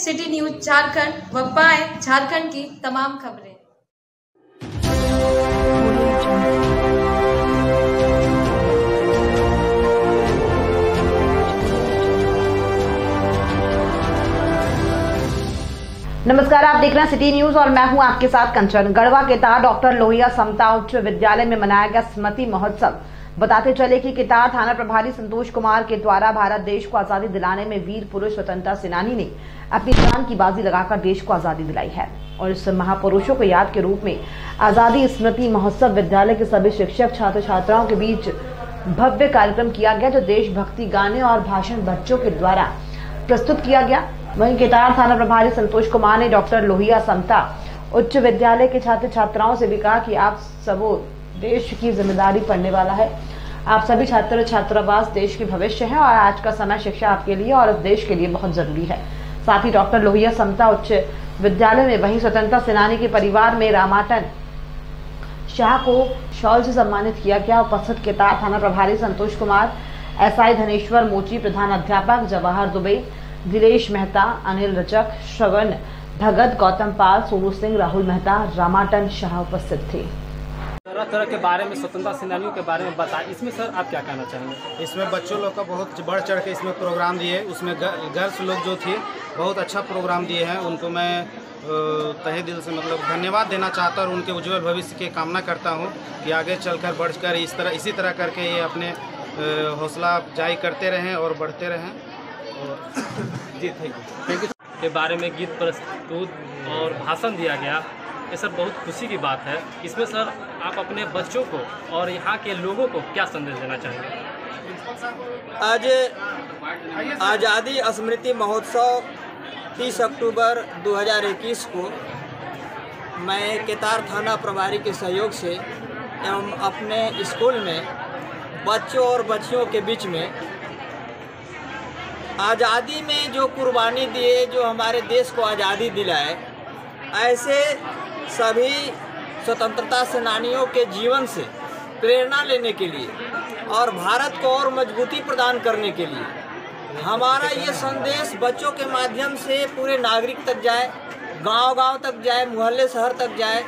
City news Jharkhand व पाए झारखंड की तमाम खबरें। नमस्कार, आप देख रहे हैं सिटी न्यूज़ और मैं हूँ आपके साथ कंचन गढ़वा के तहत डॉक्टर लोहिया समता उच्च विद्यालय में मनाया गया स्मृति महोत्सव। बताते चले कि कितार थाना प्रभारी संतोष कुमार के द्वारा भारत देश को आज़ादी दिलाने में वीर पुरुष स्वतंत्रता सेनानी ने अपनी जान की बाजी लगाकर देश को आज़ादी दिलाई है। और इस महापुरुषों को याद के रूप में आज़ादी स्मृति महोत्सव विद्यालय के सभी शिक्षक छात्र छात्राओं के बीच भव्य कार्यक्रम किया गया, जो देशभक्ति गाने और भाषण बच्चों के द्वारा प्रस्तुत किया गया। वहीं केतार थाना प्रभारी संतोष कुमार ने डॉक्टर लोहिया समता उच्च विद्यालय के छात्र छात्राओं से भी कहा कि आप सबो देश की ज़िम्मेदारी पड़ने वाला है। आप सभी छात्र छात्रावास देश के भविष्य है और आज का समय शिक्षा आपके लिए और देश के लिए बहुत ज़रूरी है। साथ ही डॉक्टर लोहिया समता उच्च विद्यालय में, वहीं स्वतंत्रता सेनानी के परिवार में रामाटन शाह को शॉल से सम्मानित किया गया। उपस्थित केतार थाना प्रभारी संतोष कुमार, एसआई धनेश्वर मोची, प्रधान अध्यापक जवाहर दुबे, दिलेश मेहता, अनिल रचक, श्रवण भगत, गौतम पाल, सोनू सिंह, राहुल मेहता, रामाटन शाह उपस्थित थे। तरह के बारे में स्वतंत्रता सेनानियों के बारे में बताएँ। इसमें सर आप क्या कहना चाहेंगे? इसमें बच्चों लोग का बहुत बढ़ चढ़ के इसमें प्रोग्राम दिए। उसमें गर्ल्स लोग जो थे बहुत अच्छा प्रोग्राम दिए हैं। उनको मैं तहे दिल से मतलब धन्यवाद देना चाहता और उनके उज्जवल भविष्य की कामना करता हूँ कि आगे चलकर बढ़कर इस तरह इसी तरह करके ये अपने हौसला अफजाई करते रहें और बढ़ते रहें। जी थैंक यू थैंक यू। के बारे में गीत प्रस्तुत और भाषण दिया गया। ये सर बहुत खुशी की बात है। इसमें सर, आप अपने बच्चों को और यहाँ के लोगों को क्या संदेश देना चाहेंगे? आज, आज़ादी स्मृति महोत्सव 30 अक्टूबर 2021 को मैं केतार थाना प्रभारी के सहयोग से एवं अपने स्कूल में बच्चों और बच्चियों के बीच में आज़ादी में जो कुर्बानी दिए, जो हमारे देश को आज़ादी दिलाए ऐसे सभी स्वतंत्रता सेनानियों के जीवन से प्रेरणा लेने के लिए और भारत को और मजबूती प्रदान करने के लिए हमारा ये संदेश बच्चों के माध्यम से पूरे नागरिक तक जाए, गांव-गांव तक जाए, मोहल्ले शहर तक जाए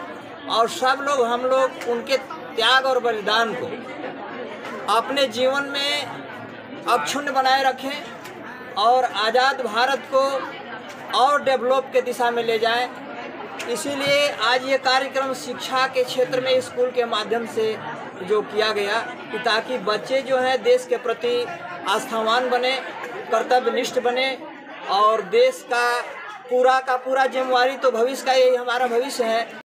और सब लोग, हम लोग उनके त्याग और बलिदान को अपने जीवन में अक्षुण्ण बनाए रखें और आज़ाद भारत को और डेवलप के दिशा में ले जाएँ। इसीलिए आज ये कार्यक्रम शिक्षा के क्षेत्र में, स्कूल के माध्यम से जो किया गया, कि ताकि बच्चे जो हैं देश के प्रति आस्थावान बने, कर्तव्यनिष्ठ बने, और देश का पूरा का पूरा जिम्मेवारी तो भविष्य का यही हमारा भविष्य है।